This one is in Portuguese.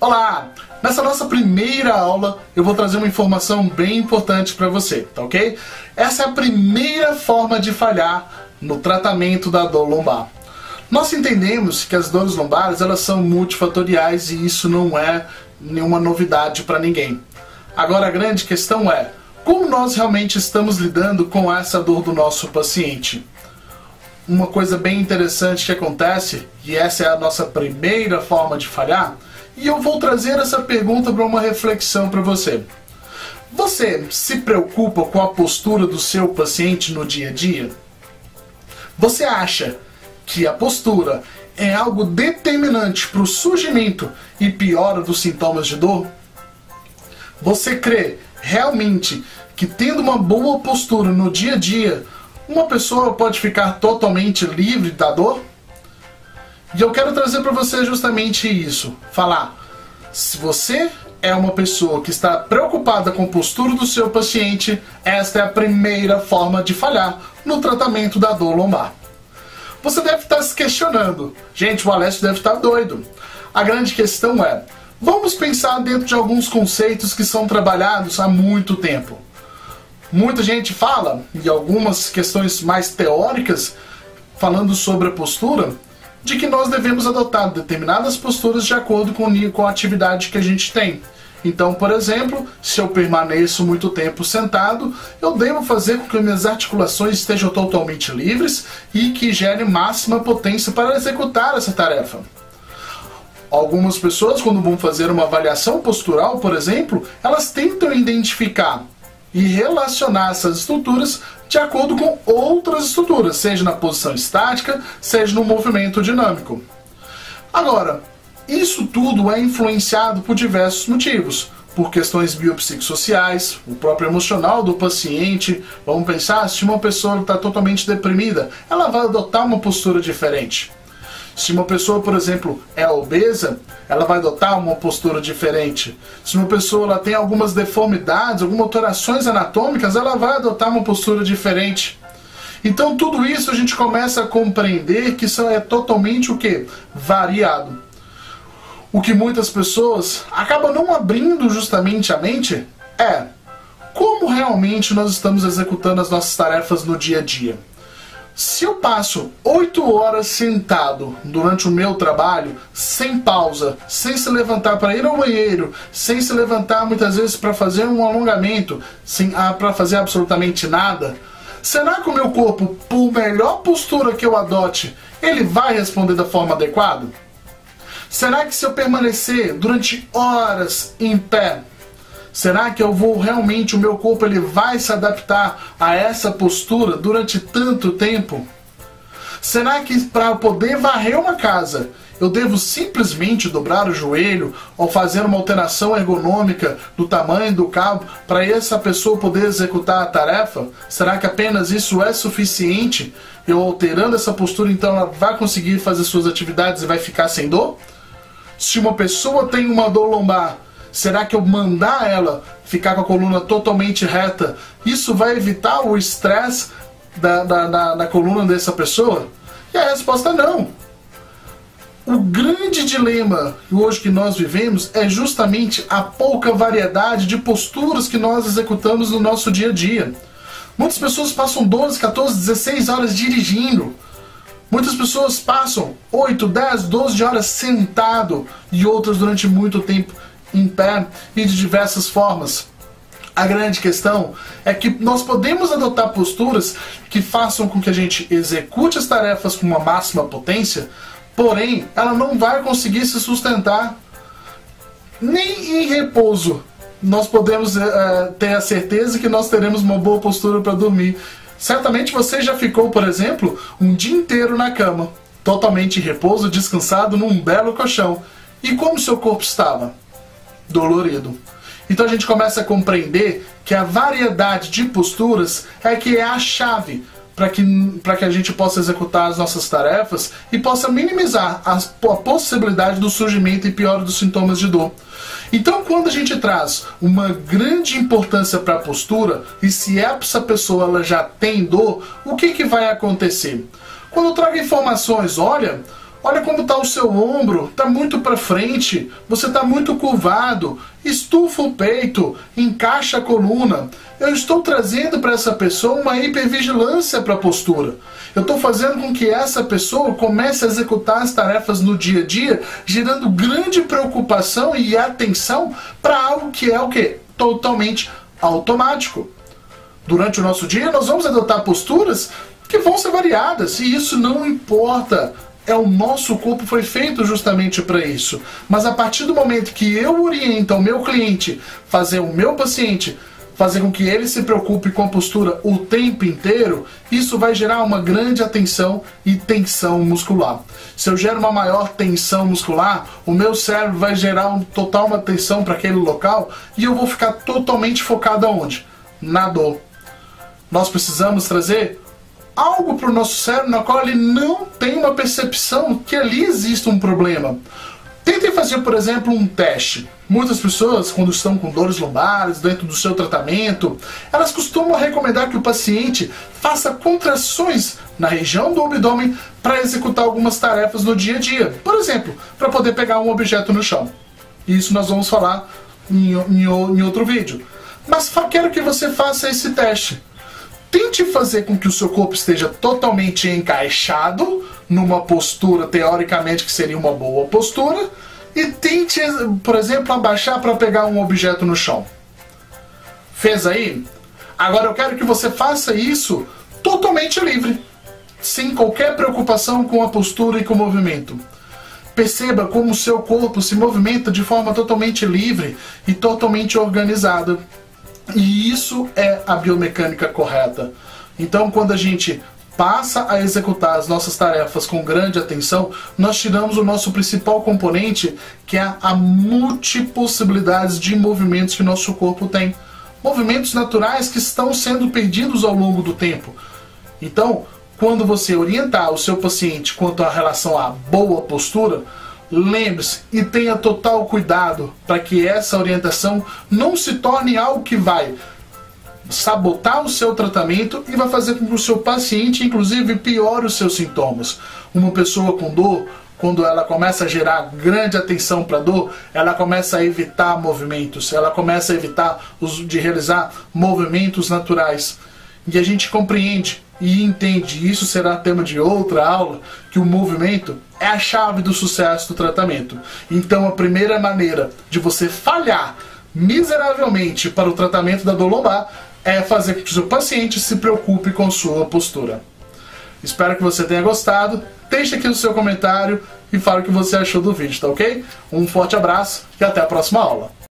Olá! Nessa nossa primeira aula eu vou trazer uma informação bem importante para você, tá ok? Essa é a primeira forma de falhar no tratamento da dor lombar. Nós entendemos que as dores lombares elas são multifatoriais e isso não é nenhuma novidade para ninguém. Agora a grande questão é como nós realmente estamos lidando com essa dor do nosso paciente. Uma coisa bem interessante que acontece, e essa é a nossa primeira forma de falhar, e eu vou trazer essa pergunta para uma reflexão para você. Você se preocupa com a postura do seu paciente no dia a dia? Você acha que a postura é algo determinante para o surgimento e piora dos sintomas de dor? Você crê realmente que tendo uma boa postura no dia a dia, uma pessoa pode ficar totalmente livre da dor? E eu quero trazer para você justamente isso. Falar, se você é uma pessoa que está preocupada com a postura do seu paciente, esta é a primeira forma de falhar no tratamento da dor lombar. Você deve estar se questionando, gente, o Alessio deve estar doido. A grande questão é, vamos pensar dentro de alguns conceitos que são trabalhados há muito tempo. Muita gente fala, e algumas questões mais teóricas, falando sobre a postura, de que nós devemos adotar determinadas posturas de acordo com, a atividade que a gente tem. Então, por exemplo, se eu permaneço muito tempo sentado, eu devo fazer com que minhas articulações estejam totalmente livres e que gere máxima potência para executar essa tarefa. Algumas pessoas, quando vão fazer uma avaliação postural, por exemplo, elas tentam identificar e relacionar essas estruturas de acordo com outras estruturas, seja na posição estática, seja no movimento dinâmico. Agora, isso tudo é influenciado por diversos motivos, por questões biopsicossociais, o próprio emocional do paciente. Vamos pensar, se uma pessoa está totalmente deprimida, ela vai adotar uma postura diferente. Se uma pessoa, por exemplo, é obesa, ela vai adotar uma postura diferente. Se uma pessoa ela tem algumas deformidades, algumas alterações anatômicas, ela vai adotar uma postura diferente. Então tudo isso a gente começa a compreender que isso é totalmente o que? Variado. O que muitas pessoas acabam não abrindo justamente a mente é como realmente nós estamos executando as nossas tarefas no dia a dia. Se eu passo 8 horas sentado durante o meu trabalho, sem pausa, sem se levantar para ir ao banheiro, sem se levantar muitas vezes para fazer um alongamento, sem ah, para fazer absolutamente nada, será que o meu corpo, por melhor postura que eu adote, ele vai responder da forma adequada? Será que se eu permanecer durante horas em pé, Será que eu vou realmente, o meu corpo ele vai se adaptar a essa postura durante tanto tempo? Será que para poder varrer uma casa, eu devo simplesmente dobrar o joelho ou fazer uma alteração ergonômica do tamanho do cabo para essa pessoa poder executar a tarefa? Será que apenas isso é suficiente? Eu alterando essa postura, então ela vai conseguir fazer suas atividades e vai ficar sem dor? Se uma pessoa tem uma dor lombar, Será que eu mandar ela ficar com a coluna totalmente reta, isso vai evitar o estresse da, da, da, da coluna dessa pessoa? E a resposta é não. O grande dilema hoje que nós vivemos é justamente a pouca variedade de posturas que nós executamos no nosso dia a dia. Muitas pessoas passam 12, 14, 16 horas dirigindo. Muitas pessoas passam 8, 10, 12 horas sentado e outras durante muito tempo em pé e de diversas formas. A grande questão é que nós podemos adotar posturas que façam com que a gente execute as tarefas com uma máxima potência, porém ela não vai conseguir se sustentar nem em repouso. Nós podemos é, ter a certeza que nós teremos uma boa postura para dormir. Certamente você já ficou, por exemplo, um dia inteiro na cama, totalmente em repouso, descansado num belo colchão. E como seu corpo estava? Dolorido. Então a gente começa a compreender que a variedade de posturas é que é a chave para que, que a gente possa executar as nossas tarefas e possa minimizar a, a possibilidade do surgimento e pior dos sintomas de dor. Então, quando a gente traz uma grande importância para a postura, e se essa pessoa ela já tem dor, o que, que vai acontecer? Quando eu trago informações, olha, Olha como está o seu ombro, está muito para frente, você está muito curvado, estufa o peito, encaixa a coluna. Eu estou trazendo para essa pessoa uma hipervigilância para a postura. Eu estou fazendo com que essa pessoa comece a executar as tarefas no dia a dia, gerando grande preocupação e atenção para algo que é o que? Totalmente automático. Durante o nosso dia, nós vamos adotar posturas que vão ser variadas e isso não importa é o nosso corpo foi feito justamente para isso. Mas a partir do momento que eu oriento o meu cliente, fazer o meu paciente fazer com que ele se preocupe com a postura o tempo inteiro, isso vai gerar uma grande atenção e tensão muscular. Se eu gero uma maior tensão muscular, o meu cérebro vai gerar um total uma tensão para aquele local e eu vou ficar totalmente focado aonde? Na dor. Nós precisamos trazer algo para o nosso cérebro na qual ele não tem uma percepção que ali existe um problema. Tentem fazer, por exemplo, um teste. Muitas pessoas, quando estão com dores lombares dentro do seu tratamento, elas costumam recomendar que o paciente faça contrações na região do abdômen para executar algumas tarefas no dia a dia. Por exemplo, para poder pegar um objeto no chão. Isso nós vamos falar em, em, em outro vídeo. Mas quero que você faça esse teste. Tente fazer com que o seu corpo esteja totalmente encaixado numa postura teoricamente que seria uma boa postura e tente, por exemplo, abaixar para pegar um objeto no chão. Fez aí? Agora eu quero que você faça isso totalmente livre, sem qualquer preocupação com a postura e com o movimento. Perceba como o seu corpo se movimenta de forma totalmente livre e totalmente organizada. E isso é a biomecânica correta. Então, quando a gente passa a executar as nossas tarefas com grande atenção, nós tiramos o nosso principal componente, que é a multipossibilidades de movimentos que nosso corpo tem. Movimentos naturais que estão sendo perdidos ao longo do tempo. Então, quando você orientar o seu paciente quanto à relação à boa postura, Lembre-se e tenha total cuidado para que essa orientação não se torne algo que vai sabotar o seu tratamento e vai fazer com que o seu paciente, inclusive, piore os seus sintomas. Uma pessoa com dor, quando ela começa a gerar grande atenção para a dor, ela começa a evitar movimentos, ela começa a evitar de realizar movimentos naturais. E a gente compreende e entende, isso será tema de outra aula, que o movimento é a chave do sucesso do tratamento. Então a primeira maneira de você falhar miseravelmente para o tratamento da dor lombar é fazer com que o seu paciente se preocupe com sua postura. Espero que você tenha gostado. Deixe aqui o seu comentário e fale o que você achou do vídeo, tá ok? Um forte abraço e até a próxima aula.